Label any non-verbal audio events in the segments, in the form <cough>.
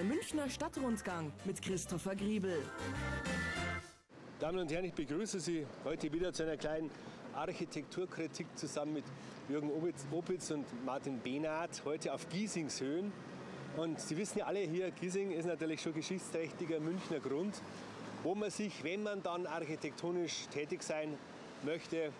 Der Münchner Stadtrundgang mit Christopher Griebel. Damen und Herren, ich begrüße Sie heute wieder zu einer kleinen Architekturkritik zusammen mit Jürgen Opitz und Martin Benath, heute auf Giesingshöhen. Und Sie wissen ja alle hier, Giesing ist natürlich schon geschichtsträchtiger Münchner Grund, wo man sich, wenn man dann architektonisch tätig sein möchte,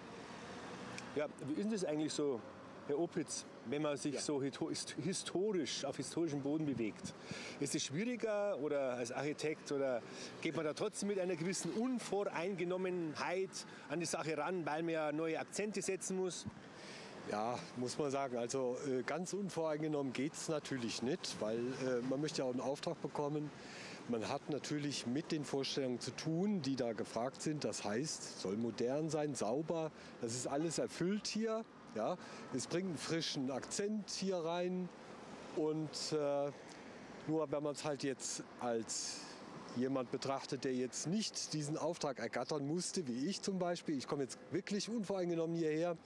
ja, wie ist das eigentlich so, Herr Opitz, wenn man sich ja. so historisch, auf historischem Boden bewegt? Ist es schwieriger oder als Architekt oder geht man da trotzdem mit einer gewissen Unvoreingenommenheit an die Sache ran, weil man ja neue Akzente setzen muss? Ja, muss man sagen. Also äh, ganz unvoreingenommen geht es natürlich nicht, weil äh, man möchte ja auch einen Auftrag bekommen. Man hat natürlich mit den Vorstellungen zu tun, die da gefragt sind. Das heißt, soll modern sein, sauber. Das ist alles erfüllt hier. Ja, es bringt einen frischen Akzent hier rein. Und äh, nur wenn man es halt jetzt als jemand betrachtet, der jetzt nicht diesen Auftrag ergattern musste, wie ich zum Beispiel, ich komme jetzt wirklich unvoreingenommen hierher,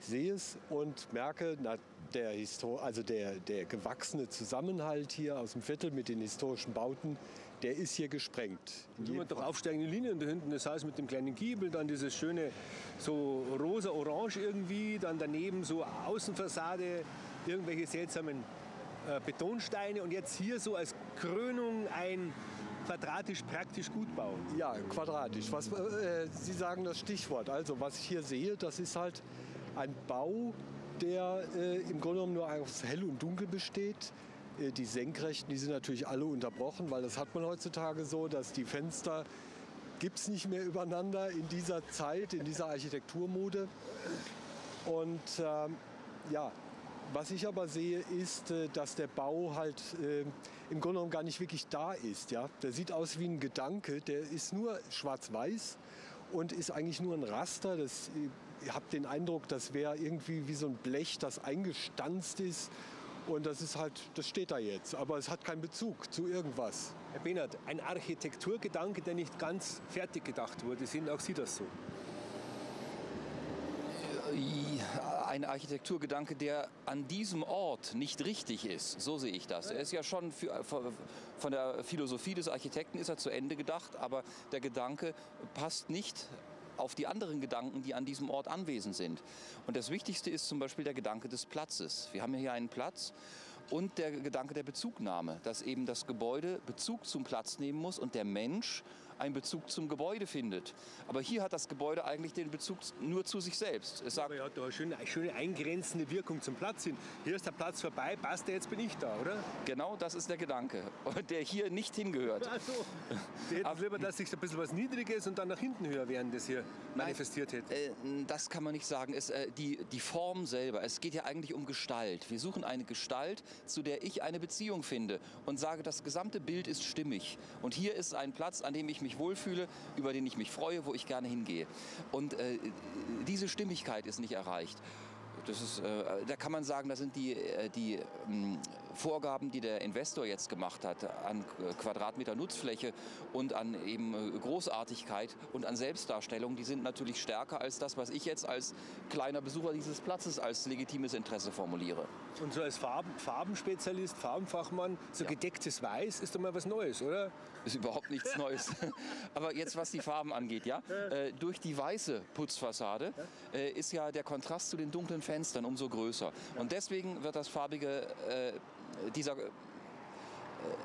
sehe es und merke, na, der, Histor also der, der gewachsene Zusammenhalt hier aus dem Viertel mit den historischen Bauten, der ist hier gesprengt. Du hast doch aufsteigende Linien da hinten, das heißt mit dem kleinen Giebel, dann dieses schöne so rosa-orange irgendwie, dann daneben so Außenfassade, irgendwelche seltsamen äh, Betonsteine und jetzt hier so als Krönung ein quadratisch praktisch gut bauen. Ja, quadratisch. Was, äh, Sie sagen das Stichwort. Also was ich hier sehe, das ist halt ein Bau, der äh, im Grunde genommen nur aus Hell und Dunkel besteht. Äh, die Senkrechten, die sind natürlich alle unterbrochen, weil das hat man heutzutage so, dass die Fenster gibt es nicht mehr übereinander in dieser Zeit, in dieser Architekturmode. Und ähm, ja, was ich aber sehe, ist, äh, dass der Bau halt äh, im Grunde genommen gar nicht wirklich da ist. Ja? Der sieht aus wie ein Gedanke, der ist nur schwarz-weiß und ist eigentlich nur ein Raster. Das, ich habe den Eindruck, das wäre irgendwie wie so ein Blech, das eingestanzt ist. Und das ist halt, das steht da jetzt, aber es hat keinen Bezug zu irgendwas. Herr Behnert, ein Architekturgedanke, der nicht ganz fertig gedacht wurde, sehen auch Sie das so? ein Architekturgedanke, der an diesem Ort nicht richtig ist. So sehe ich das. Er ist ja schon für, von der Philosophie des Architekten ist er zu Ende gedacht, aber der Gedanke passt nicht auf die anderen Gedanken, die an diesem Ort anwesend sind. Und das Wichtigste ist zum Beispiel der Gedanke des Platzes. Wir haben hier einen Platz und der Gedanke der Bezugnahme, dass eben das Gebäude Bezug zum Platz nehmen muss und der Mensch einen Bezug zum Gebäude findet. Aber hier hat das Gebäude eigentlich den Bezug nur zu sich selbst. Es sagt, er hat da eine schöne, schöne eingrenzende Wirkung zum Platz hin. Hier ist der Platz vorbei, passt der, jetzt bin ich da, oder? Genau das ist der Gedanke, <laughs> der hier nicht hingehört. Ach so. Sie hätten lieber, dass sich ein bisschen was Niedriges und dann nach hinten höher werden, das hier manifestiert hätte. Äh, das kann man nicht sagen. Es, äh, die, die Form selber, es geht ja eigentlich um Gestalt. Wir suchen eine Gestalt, zu der ich eine Beziehung finde und sage, das gesamte Bild ist stimmig. Und hier ist ein Platz, an dem ich mich wohlfühle, über den ich mich freue, wo ich gerne hingehe. Und äh, diese Stimmigkeit ist nicht erreicht. Das ist, äh, da kann man sagen, das sind die, äh, die ähm, Vorgaben, die der Investor jetzt gemacht hat an Quadratmeter Nutzfläche und an eben äh, Großartigkeit und an Selbstdarstellung, die sind natürlich stärker als das, was ich jetzt als kleiner Besucher dieses Platzes als legitimes Interesse formuliere. Und so als Farben, Farbenspezialist, Farbenfachmann, so ja. gedecktes Weiß ist doch mal was Neues, oder? Ist überhaupt nichts <laughs> Neues. <laughs> Aber jetzt, was die Farben angeht, ja, äh, durch die weiße Putzfassade äh, ist ja der Kontrast zu den dunklen Fenstern umso größer. Und deswegen wird das farbige äh, dieser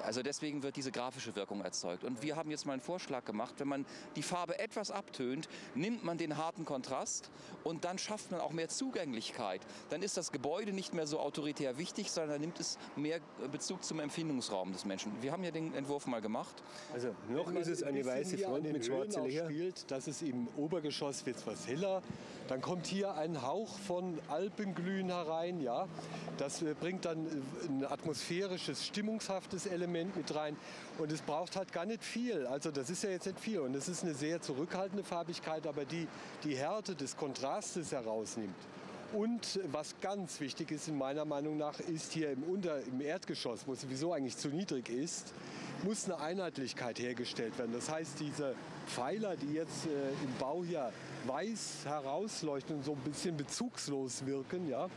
also deswegen wird diese grafische Wirkung erzeugt. Und wir haben jetzt mal einen Vorschlag gemacht, wenn man die Farbe etwas abtönt, nimmt man den harten Kontrast und dann schafft man auch mehr Zugänglichkeit. Dann ist das Gebäude nicht mehr so autoritär wichtig, sondern dann nimmt es mehr Bezug zum Empfindungsraum des Menschen. Wir haben ja den Entwurf mal gemacht. Also noch ist es eine weiße Front mit schwarzer Löcher. Spielt, das ist im Obergeschoss wird etwas heller. Dann kommt hier ein Hauch von Alpenglühen herein. Ja, das äh, bringt dann äh, ein atmosphärisches, stimmungshaftes Element mit rein. Und es braucht halt gar nicht viel. Also das ist ja jetzt nicht viel. Und es ist eine sehr zurückhaltende Farbigkeit, aber die die Härte des Kontrastes herausnimmt. Und was ganz wichtig ist in meiner Meinung nach, ist hier im, Unter-, im Erdgeschoss, wo sowieso eigentlich zu niedrig ist, muss eine Einheitlichkeit hergestellt werden. Das heißt, diese Pfeiler, die jetzt äh, im Bau hier weiß herausleuchten und so ein bisschen bezugslos wirken, ja,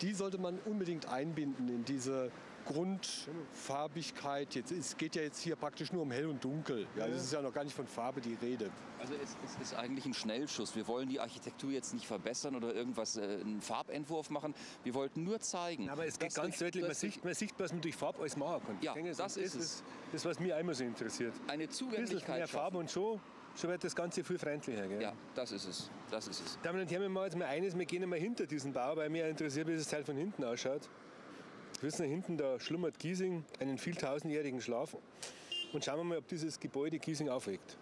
die sollte man unbedingt einbinden in diese Grundfarbigkeit. Jetzt, es geht ja jetzt hier praktisch nur um hell und dunkel. Ja, es ist ja noch gar nicht von Farbe die Rede. Also es, es ist eigentlich ein Schnellschuss. Wir wollen die Architektur jetzt nicht verbessern oder irgendwas, äh, einen Farbentwurf machen. Wir wollten nur zeigen. Aber es geht dass ganz deutlich, man sieht, man sieht, was man durch Farbe alles machen kann. Ja, denke, das ist es. ist das, was mich einmal so interessiert. eine Ein bisschen Zugänglichkeit mehr Farbe schaffen. und schon, schon wird das Ganze viel freundlicher. Gell? Ja, das ist es. Das ist es. Damen und Herren, wir machen jetzt mal eines, wir gehen einmal hinter diesen Bau, weil mich interessiert, wie das Teil von hinten ausschaut. Wir wissen, hinten da schlummert Giesing einen viel tausendjährigen Schlaf. Und schauen wir mal, ob dieses Gebäude Giesing aufweckt.